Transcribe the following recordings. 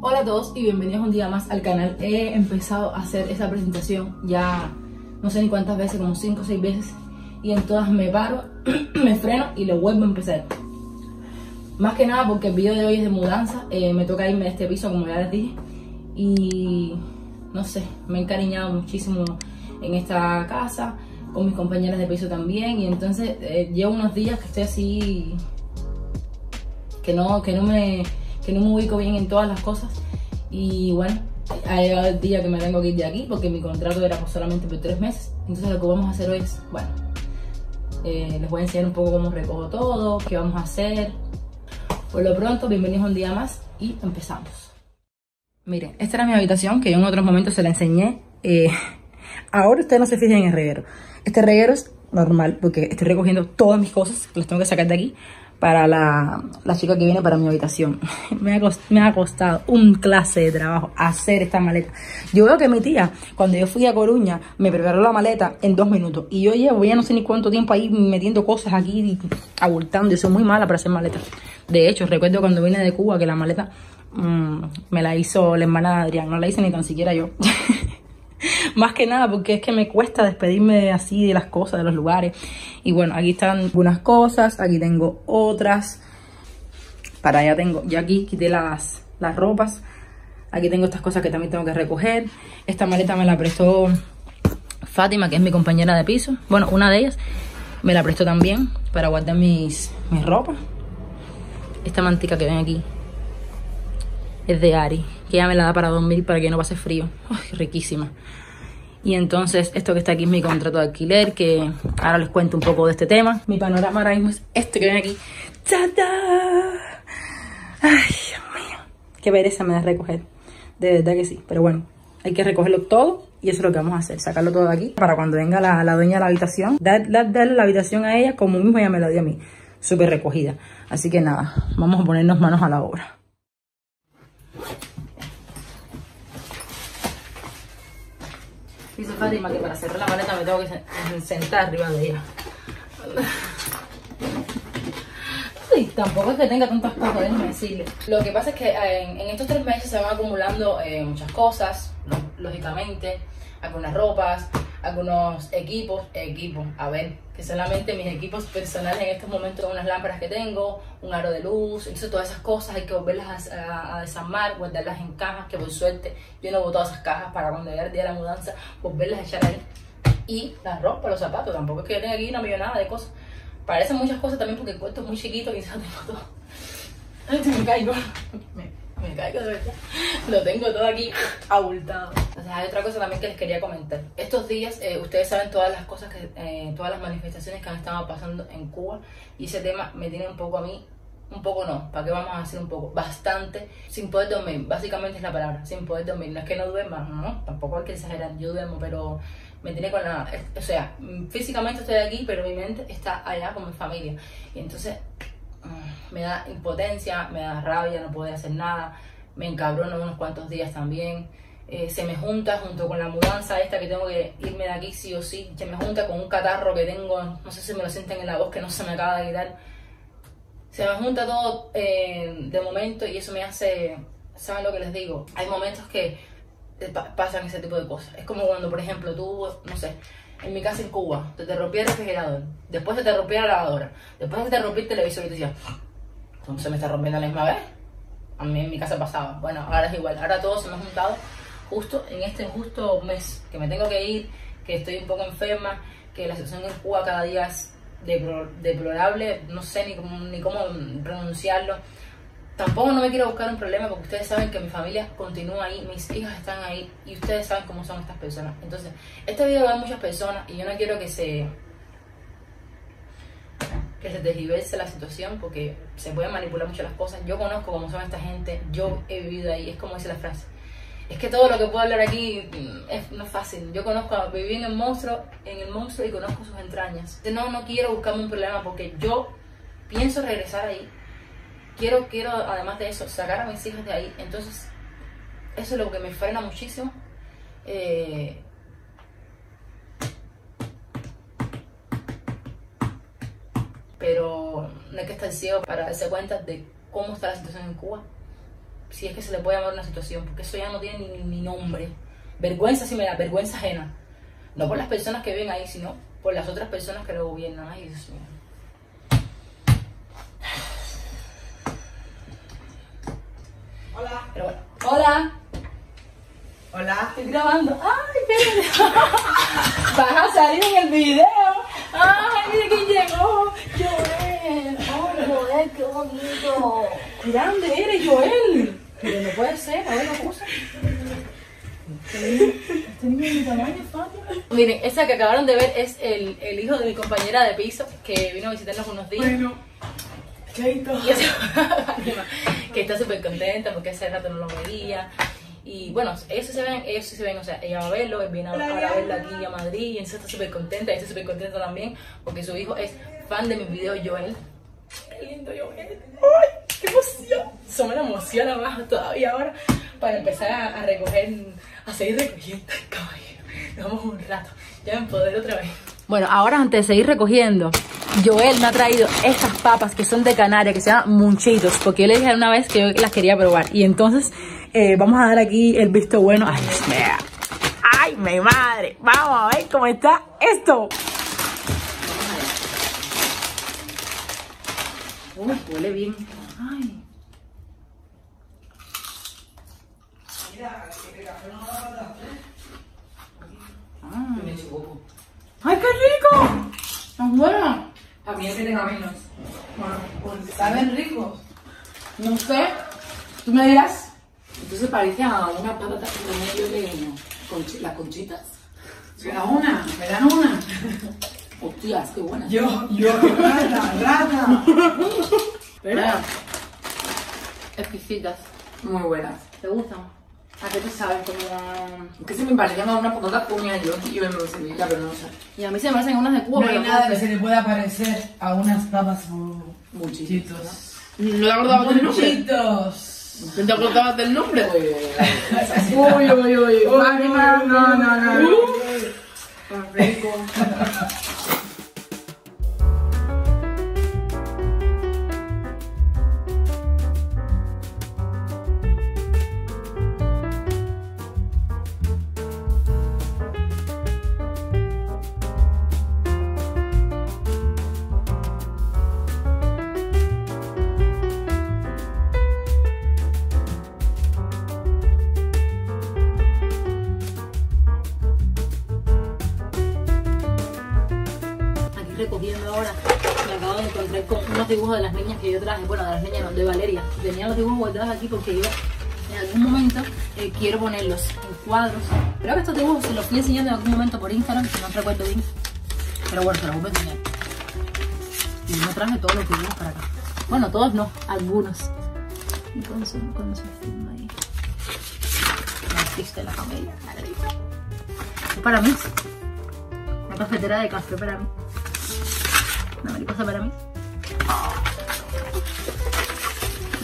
Hola a todos y bienvenidos un día más al canal. He empezado a hacer esta presentación ya no sé ni cuántas veces, como 5 o 6 veces. Y en todas me paro, me freno y lo vuelvo a empezar. Más que nada porque el video de hoy es de mudanza. eh, me toca irme de este piso, como ya les dije. Y no sé, me he encariñado muchísimo en esta casa, con mis compañeras de piso también. Y entonces eh, llevo unos días que estoy así, que no, que no me que no me ubico bien en todas las cosas. Y bueno, ha llegado el día que me tengo que ir de aquí porque mi contrato era solamente por tres meses. Entonces lo que vamos a hacer hoy es, bueno, eh, les voy a enseñar un poco cómo recojo todo, qué vamos a hacer. Por lo pronto, bienvenidos un día más y empezamos. Miren, esta era mi habitación que yo en otros momentos se la enseñé. Eh, ahora ustedes no se fijen en el reguero. Este reguero es normal porque estoy recogiendo todas mis cosas que las tengo que sacar de aquí para la, la chica que viene para mi habitación. Me ha, cost, me ha costado un clase de trabajo hacer esta maleta. Yo veo que mi tía, cuando yo fui a Coruña, me preparó la maleta en dos minutos. Y yo llevo ya no sé ni cuánto tiempo ahí metiendo cosas aquí, abultando. Yo soy muy mala para hacer maletas. De hecho, recuerdo cuando vine de Cuba que la maleta mmm, me la hizo la hermana de Adrián. No la hice ni tan siquiera yo. Más que nada porque es que me cuesta despedirme así de las cosas, de los lugares. Y bueno, aquí están algunas cosas, aquí tengo otras. Para allá tengo, ya aquí quité las, las ropas. Aquí tengo estas cosas que también tengo que recoger. Esta maleta me la prestó Fátima, que es mi compañera de piso. Bueno, una de ellas me la prestó también para guardar mis, mis ropas. Esta mantica que ven aquí es de Ari, que ella me la da para dormir para que no pase frío. Ay, riquísima. Y entonces esto que está aquí es mi contrato de alquiler, que ahora les cuento un poco de este tema. Mi panorama ahora mismo es este que ven aquí. ¡Tada! Ay, Dios mío. Qué pereza me da recoger. De verdad que sí. Pero bueno, hay que recogerlo todo y eso es lo que vamos a hacer. Sacarlo todo de aquí para cuando venga la, la dueña de la habitación, darle dar, dar la habitación a ella como mismo ella me la dio a mí. Súper recogida. Así que nada, vamos a ponernos manos a la obra. Dice Fátima que para cerrar la maleta me tengo que sentar arriba de ella. Sí, tampoco es que tenga tantas cosas, déjenme decirle. Lo que pasa es que en, en estos tres meses se van acumulando eh, muchas cosas, lógicamente, algunas ropas, algunos equipos, equipos, a ver, que solamente mis equipos personales en estos momentos son unas lámparas que tengo, un aro de luz, entonces todas esas cosas hay que volverlas a, desarmar, guardarlas en cajas, que por suerte yo no he botado esas cajas para cuando llegue el día de la mudanza, volverlas a echar ahí. Y la ropa, los zapatos, tampoco es que yo tenga aquí una millonada de cosas. Parecen muchas cosas también porque el cuarto es muy chiquito y ya tengo todo. Ay, me caigo. Me caigo de verdad. Lo tengo todo aquí abultado. Sea, hay otra cosa también que les quería comentar. Estos días, eh, ustedes saben todas las cosas, que eh, todas las manifestaciones que han estado pasando en Cuba. Y ese tema me tiene un poco a mí, un poco no, ¿para qué vamos a hacer un poco? Bastante, sin poder dormir. Básicamente es la palabra, sin poder dormir. No es que no duerma, no, tampoco hay que exagerar. Yo duermo, pero me tiene con la... O sea, físicamente estoy aquí, pero mi mente está allá con mi familia. Y entonces me da impotencia, me da rabia, no puedo hacer nada, me encabrono unos cuantos días también. Eh, se me junta junto con la mudanza esta que tengo que irme de aquí sí o sí, se me junta con un catarro que tengo, no sé si me lo sienten en la voz que no se me acaba de quitar. Se me junta todo eh, de momento y eso me hace, ¿saben lo que les digo? Hay momentos que pasan ese tipo de cosas. Es como cuando, por ejemplo, tú, no sé, en mi casa en Cuba, te, te rompía el refrigerador, después se te rompía la lavadora, después se te rompía el televisor y te decías, ¿cómo se me está rompiendo a la misma vez? A mí en mi casa pasaba. Bueno, ahora es igual, ahora todo se me ha juntado justo en este justo mes, que me tengo que ir, que estoy un poco enferma, que la situación en Cuba cada día es deplorable, no sé ni cómo, ni cómo pronunciarlo. Tampoco no me quiero buscar un problema porque ustedes saben que mi familia continúa ahí, mis hijas están ahí y ustedes saben cómo son estas personas. Entonces, este video va a muchas personas y yo no quiero que se que se desliverse la situación porque se pueden manipular mucho las cosas. Yo conozco cómo son esta gente, yo he vivido ahí, es como dice la frase. Es que todo lo que puedo hablar aquí es, no es fácil. Yo conozco, viví en el monstruo, en el monstruo y conozco sus entrañas. No, no quiero buscarme un problema porque yo pienso regresar ahí quiero, quiero, además de eso, sacar a mis hijas de ahí. Entonces, eso es lo que me frena muchísimo. Eh, pero no hay que estar ciego para darse cuenta de cómo está la situación en Cuba. si es que se le puede llamar una situación, porque eso ya no tiene ni, ni nombre. Vergüenza sí me da, vergüenza ajena. No por las personas que viven ahí, sino por las otras personas que lo gobiernan. Ay, Dios mío. Hola. Pero bueno, hola. Hola. Estoy grabando. ¡Ay, qué Vas a salir en el video. ¡Ay, mira quién llegó! ¡Joel! ¡Ay, Joel, qué bonito! ¡Qué grande eres, Joel! Pero no puede ser, a ver la cosa. Este niño es mi tamaño, Fátima. Miren, esa que acabaron de ver es el, el hijo de mi compañera de piso que vino a visitarnos unos días. Bueno. Chaito. Y esa que está súper contenta porque hace rato no lo veía. Y bueno, ellos se ven, ellos se ven, o sea, ella va a verlo, él viene a, a verla aquí a Madrid y entonces está súper contenta, ella está súper contenta también porque su hijo es fan de mis videos, Joel. Qué lindo Joel. ¡Ay! Eso me emociona más todavía ahora para empezar a, a recoger, a seguir recogiendo el caballero. Nos vamos un rato, ya me empodero otra vez. Bueno, ahora antes de seguir recogiendo, Joel me ha traído estas papas que son de Canarias, que se llaman munchitos, porque yo le dije una vez que yo las quería probar. Y entonces eh, vamos a dar aquí el visto bueno. ¡Ay, Dios mío! ¡Ay, mi madre! Vamos a ver cómo está esto. Uy, huele bien. Ay. Ah. ¡Ay, qué rico! ¡Tan buena! A mí es que tenga menos. Bueno, Pues, ¿Saben ricos? no sé. ¿Tú me dirás? Entonces parece a una patata de medio de conchi- las conchitas. ¿Me dan una? ¿Me dan una? Hostias, qué buena. Yo, yo, rata, rata. Espera. Exquisitas. Muy buenas. ¿Te gustan? ¿A qué te sabes? Como... Es que se me parecían a unas patatas comidas yo y me Sevilla, pero no sé. Y a mí se me parecen unas de Cuba. No hay pero nada que se le pueda parecer a unas papas Muchitos. muchitos. ¿No te acordabas del nombre? Muchitos. ¿No te acordabas del nombre? Uy, uy, uy. Fátima, no, no, no. rico. Yo traje, bueno, de las niñas no, de Valeria. Tenía los dibujos guardados aquí porque yo en algún momento eh, quiero ponerlos en cuadros. Creo que estos dibujos se los fui enseñando en algún momento por Instagram, que no recuerdo bien. Pero bueno, se los voy a enseñar. Y yo traje todos los dibujos para acá. Bueno, todos no, algunos. Entonces, cuando se firma ahí. La de la familia. Es para mí. Una cafetera de café para mí. Una mariposa para mí.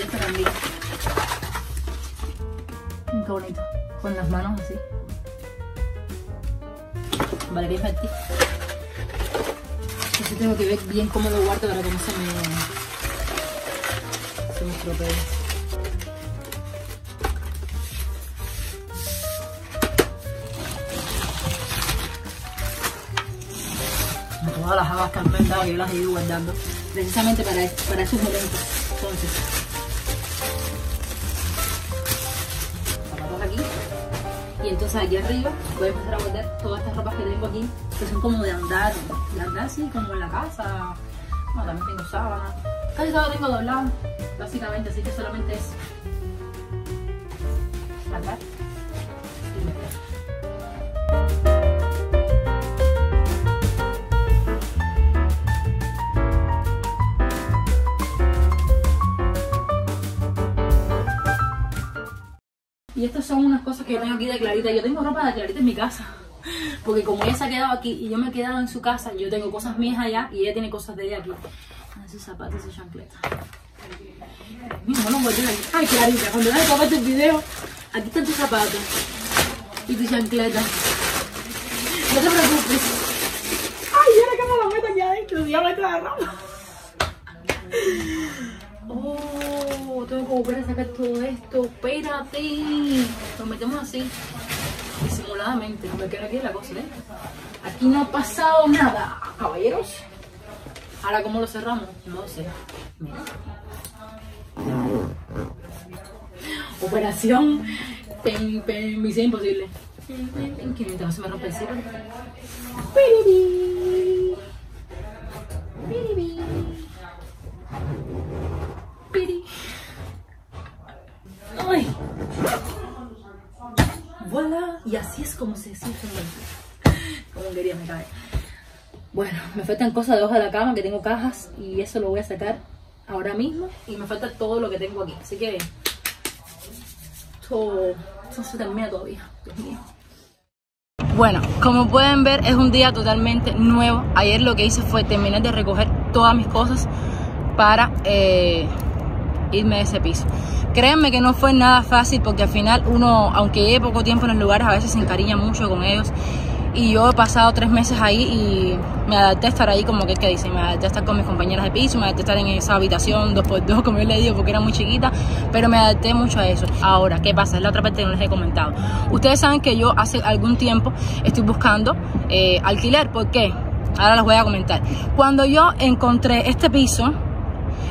Y también. Mm, Qué bonito. Con las manos así. Valeria Infantil. Así tengo que ver bien cómo lo guardo para que no se me, se me estropee. Todas las habas que han plantado yo las he ido guardando precisamente para, para esos momentos. Entonces, zapatos aquí. Y entonces aquí arriba voy a empezar a guardar todas estas ropas que tengo aquí, que son como de andar, de andar así como en la casa. Bueno, también tengo sábanas. Casi todo tengo doblado, básicamente, así que solamente es sacar Y estas son unas cosas que yo tengo aquí de Clarita. Yo tengo ropa de Clarita en mi casa. Porque como ella se ha quedado aquí y yo me he quedado en su casa, yo tengo cosas mías allá y ella tiene cosas de ella aquí. Ah, Sus zapatos y chancletas. Mira, no ahí. Ay, Clarita, cuando veas que este video, aquí están tus zapatos y tu chancleta. No te preocupes. Ay, ahora que me la meto aquí adentro, ya me la ropa. Oh, tengo que volver a sacar todo esto. Espérate. Lo metemos así. Disimuladamente. Me queda aquí la cosa, ¿eh? Aquí no ha pasado nada, caballeros. Ahora, ¿cómo lo cerramos? No lo sé. Mira. Operación pen, pen, misión imposible. Que mientras se me rompe el cierre. Así es como se siente Como quería me cae. Bueno, me faltan cosas debajo de la cama, que tengo cajas y eso lo voy a sacar ahora mismo. Y me falta todo lo que tengo aquí. Así que esto, esto se termina todavía. Dios. Bueno, como pueden ver es un día totalmente nuevo. Ayer lo que hice fue terminar de recoger todas mis cosas para eh, irme de ese piso. Créanme que no fue nada fácil porque al final uno, aunque lleve poco tiempo en los lugares, a veces se encariña mucho con ellos. Y yo he pasado tres meses ahí y me adapté a estar ahí como que es que dice, me adapté a estar con mis compañeras de piso, me adapté a estar en esa habitación dos por dos, como yo le digo, porque era muy chiquita, pero me adapté mucho a eso. Ahora, ¿qué pasa? Es la otra parte que no les he comentado. Ustedes saben que yo hace algún tiempo estoy buscando eh, alquiler, ¿por qué? Ahora les voy a comentar. Cuando yo encontré este piso,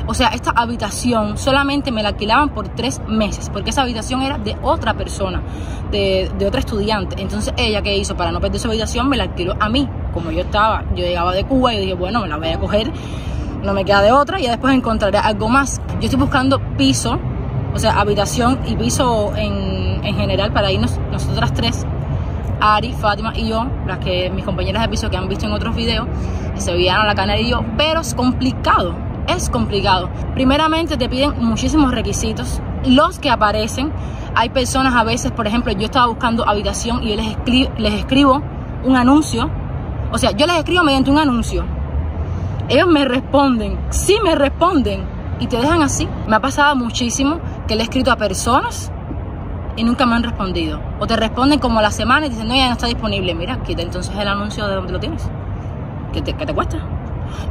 o sea, esta habitación solamente me la alquilaban por tres meses, porque esa habitación era de otra persona, de, de otra estudiante. Entonces ella, ¿qué hizo? Para no perder su habitación, me la alquiló a mí. Como yo estaba, yo llegaba de Cuba y dije, bueno, me la voy a coger, no me queda de otra y después encontraré algo más. Yo estoy buscando piso, o sea, habitación y piso en, en general para irnos nosotras tres Ari, Fátima y yo, las que mis compañeras de piso que han visto en otros videos, se a la canal y yo, pero es complicado, es complicado. Primeramente te piden muchísimos requisitos, los que aparecen, hay personas a veces, por ejemplo, yo estaba buscando habitación y yo les, escri les escribo un anuncio, o sea, yo les escribo mediante un anuncio, ellos me responden, sí me responden y te dejan así. Me ha pasado muchísimo que le he escrito a personas y nunca me han respondido. O te responden como a la semana y dicen, no, ya no está disponible. Mira, quita entonces el anuncio de donde lo tienes. ¿Qué te, qué te cuesta?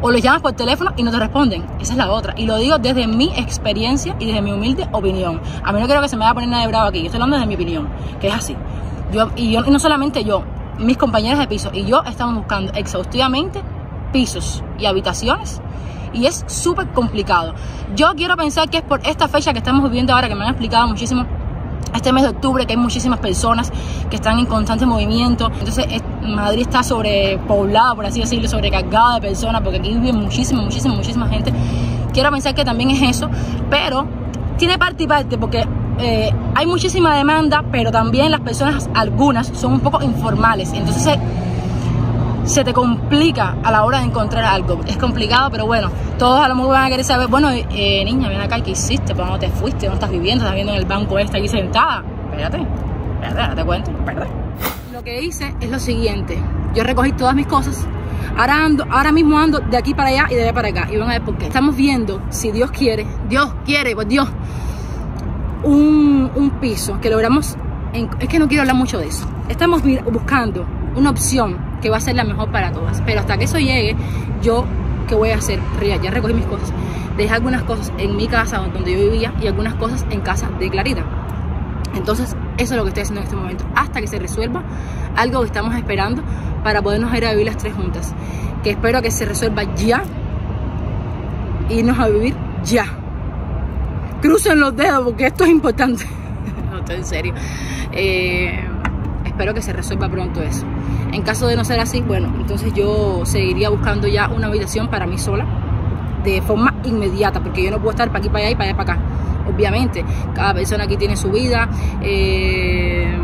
O los llamas por teléfono y no te responden. Esa es la otra. Y lo digo desde mi experiencia y desde mi humilde opinión. A mí no quiero que se me vaya a poner nada de bravo aquí. Yo estoy hablando desde mi opinión, que es así. Yo, y, yo, y no solamente yo, mis compañeras de piso y yo estamos buscando exhaustivamente pisos y habitaciones y es súper complicado. Yo quiero pensar que es por esta fecha que estamos viviendo ahora, que me han explicado muchísimo este mes de octubre, que hay muchísimas personas que están en constante movimiento. Entonces, es- Madrid está sobrepoblada, por así decirlo, sobrecargada de personas, porque aquí vive muchísima, muchísima, muchísima gente. Quiero pensar que también es eso, pero tiene parte y parte, porque eh, hay muchísima demanda, pero también las personas, algunas, son un poco informales. Entonces, se- te complica a la hora de encontrar algo. Es complicado, pero bueno, todos a lo mejor van a querer saber, bueno, eh, niña, ven acá, ¿qué hiciste? ¿Por dónde te fuiste? ¿Dónde estás viviendo? ¿Estás viviendo en el banco este aquí sentada? Espérate, espérate, te cuento, espérate. Lo que hice es lo siguiente, yo recogí todas mis cosas, ahora, mismo ando de aquí para allá y de allá para acá, y van a ver por qué. Estamos viendo, si Dios quiere, Dios quiere, pues Dios, un, piso que logramos, es que no quiero hablar mucho de eso, estamos buscando una opción que va a ser la mejor para todas, pero hasta que eso llegue, yo, ¿qué voy a hacer? Ya recogí mis cosas, dejé algunas cosas en mi casa donde yo vivía y algunas cosas en casa de Clarita. Entonces, eso es lo que estoy haciendo en este momento, hasta que se resuelva algo que estamos esperando para podernos ir a vivir las tres juntas, que espero que se resuelva ya, irnos a vivir ya. Crucen los dedos porque esto es importante. no, estoy en serio. Eh, espero que se resuelva pronto eso. En caso de no ser así, bueno, entonces yo seguiría buscando ya una habitación para mí sola de forma inmediata, porque yo no puedo estar para aquí, para allá y para allá, para acá. Obviamente, cada persona aquí tiene su vida. eh,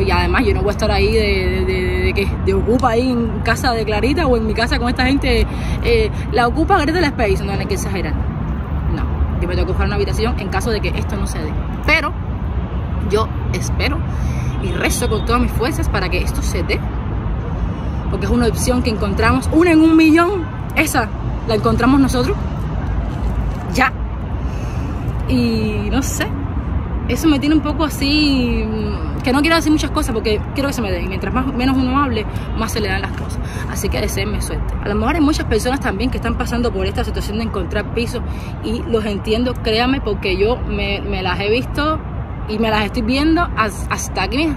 y además yo no voy a estar ahí de que de ocupa ahí en casa de Clarita o en mi casa con esta gente eh, la ocupa Greta la Space no no hay que exagerar no yo me tengo que buscar una habitación en caso de que esto no se dé pero yo espero y rezo con todas mis fuerzas para que esto se dé porque es una opción que encontramos una en un millón esa la encontramos nosotros ya y no sé eso me tiene un poco así mm, que no quiero decir muchas cosas porque quiero que se me den. Mientras más, menos uno hable, más se le dan las cosas. Así que deseenme suerte. A lo mejor hay muchas personas también que están pasando por esta situación de encontrar piso y los entiendo, créame, porque yo me, las he visto y me las estoy viendo has- hasta aquí,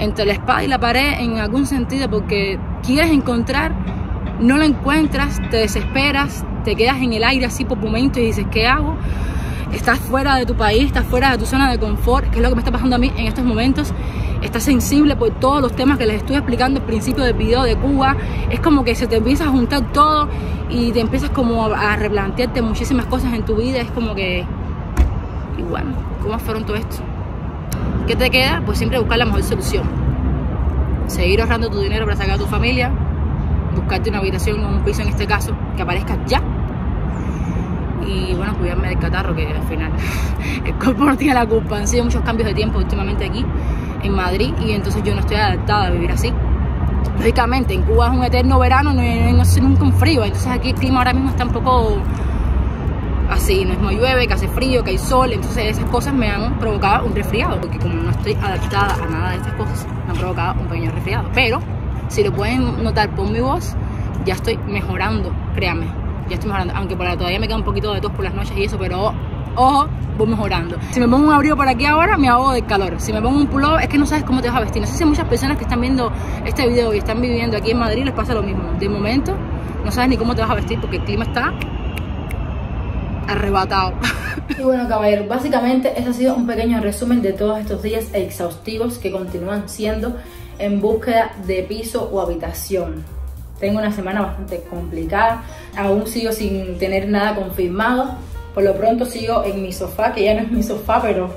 entre la espada y la pared en algún sentido, porque quieres encontrar, no lo encuentras, te desesperas, te quedas en el aire así por momentos y dices, ¿qué hago? Estás fuera de tu país, estás fuera de tu zona de confort, que es lo que me está pasando a mí en estos momentos. Estás sensible por todos los temas que les estoy explicando al principio del video de Cuba. Es como que se te empieza a juntar todo y te empiezas como a replantearte muchísimas cosas en tu vida. Es como que, y bueno, ¿cómo afronto esto? ¿Qué te queda? Pues siempre buscar la mejor solución. Seguir ahorrando tu dinero para sacar a tu familia, buscarte una habitación o un piso en este caso, que aparezca ya. Y bueno, cuidarme del catarro, que al final el cuerpo no tiene la culpa. Han sido muchos cambios de tiempo últimamente aquí en Madrid y entonces yo no estoy adaptada a vivir así. Lógicamente, en Cuba es un eterno verano, no, no, no nunca un frío, entonces aquí el clima ahora mismo está un poco así, no no llueve, que hace frío, que hay sol, entonces esas cosas me han provocado un resfriado, porque como no estoy adaptada a nada de estas cosas, me han provocado un pequeño resfriado. Pero, si lo pueden notar por mi voz, ya estoy mejorando, créanme, ya estoy mejorando, aunque por ahora todavía me queda un poquito de tos por las noches y eso, pero ojo, voy mejorando. Si me pongo un abrigo por aquí ahora, me ahogo del calor. Si me pongo un pullover, es que no sabes cómo te vas a vestir. No sé si muchas personas que están viendo este video y están viviendo aquí en Madrid les pasa lo mismo. De momento, no sabes ni cómo te vas a vestir porque el clima está arrebatado. Y bueno, caballeros, básicamente ese ha sido un pequeño resumen de todos estos días exhaustivos que continúan siendo en búsqueda de piso o habitación. Tengo una semana bastante complicada, aún sigo sin tener nada confirmado. Por lo pronto sigo en mi sofá, que ya no es mi sofá, pero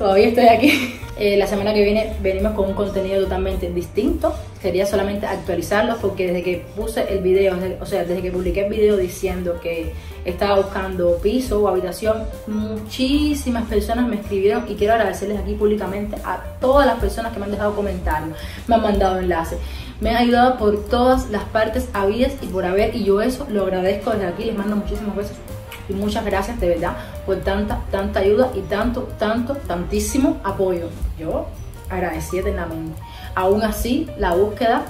todavía estoy aquí. Eh, la semana que viene venimos con un contenido totalmente distinto. Quería solamente actualizarlo porque desde que puse el video, o sea, desde que publiqué el video diciendo que estaba buscando piso o habitación, muchísimas personas me escribieron y quiero agradecerles aquí públicamente a todas las personas que me han dejado comentarios, me han mandado enlaces, me han ayudado por todas las partes habidas y por haber y yo eso lo agradezco desde aquí, les mando muchísimos besos y muchas gracias de verdad por tanta, tanta ayuda y tanto, tanto, tantísimo apoyo. Yo agradecí eternamente. Aún así, la búsqueda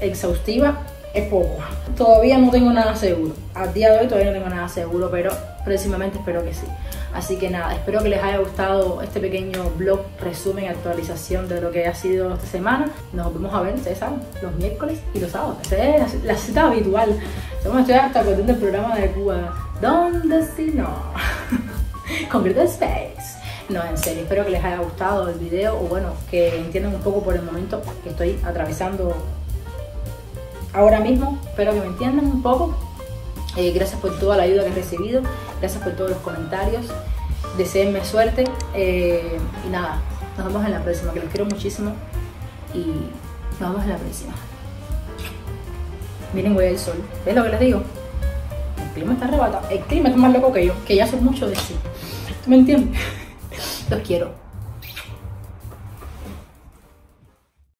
exhaustiva es poco. Todavía no tengo nada seguro. A día de hoy todavía no tengo nada seguro, pero próximamente espero que sí. Así que nada, espero que les haya gustado este pequeño blog, resumen, actualización de lo que ha sido esta semana. Nos vamos a ver, ustedes saben, los miércoles y los sábados. Esa es la, cita habitual. Yo me hasta acordando del programa de Cuba. ¿Dónde si no? Concreto Space. No, en serio, espero que les haya gustado el video o bueno, que entiendan un poco por el momento que estoy atravesando ahora mismo. Espero que me entiendan un poco. Eh, gracias por toda la ayuda que he recibido. Gracias por todos los comentarios. Deseenme suerte. eh, y nada, nos vemos en la próxima, que los quiero muchísimo. Y nos vemos en la próxima. Miren, voy al sol. ¿Ves lo que les digo? El clima está arrebatado. El clima está más loco que yo, que ya soy mucho de sí. ¿Tú me entiendes? Los quiero.